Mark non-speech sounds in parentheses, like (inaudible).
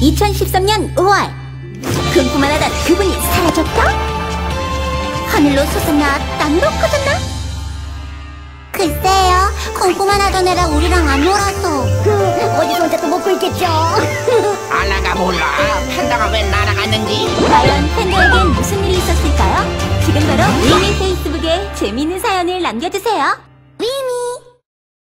2013년 5월. 금고만 하던 그분이 사라졌다? 하늘로 솟았나 땅으로 커졌나? 글쎄요 공부만 하던 애라 우리랑 안 놀아서. 그, 어디서 혼자 또 먹고 있겠죠? (laughs) 알라가 몰라. 팬다가 왜 날아갔는지. 과연 팬들에겐 무슨 일이 있었을까요? 지금 바로 위니 페이스북에 재미있는 사연을 남겨주세요.